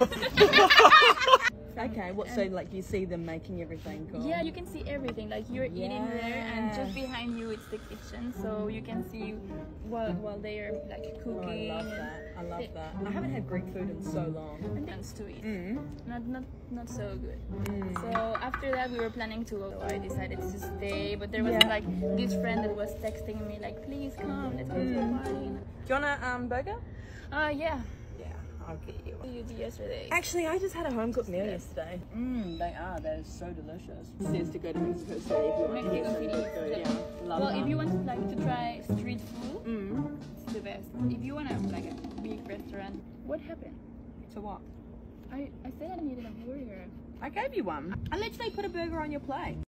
okay, what so like you see them making everything cool? Yeah, you can see everything. Like you're eating there, and just behind you it's the kitchen, so you can see while while they are like Oh, cooking. I love that. I love that. I haven't had Greek food in so long. And things to eat. Mm. Not not not so good. Mm. So after that, we were planning to go. So I decided to stay, but there was Yeah. like this friend that was texting me like, "Please come, let's go to a Mm. party." Do you want a um, burger? Uh yeah. Yeah, I'll get you What did you do yesterday? Actually, I just had a home cooked meal yesterday. Mmm, they are. That is so delicious. It says to go to Mexico City if you want to Mexico City. some food. Yeah, love Well, that. if you want like to try street food, Mm. it's the best. If you want to like a big restaurant, what happened? To what? I I said I needed a burger. I gave you one. I literally put a burger on your plate.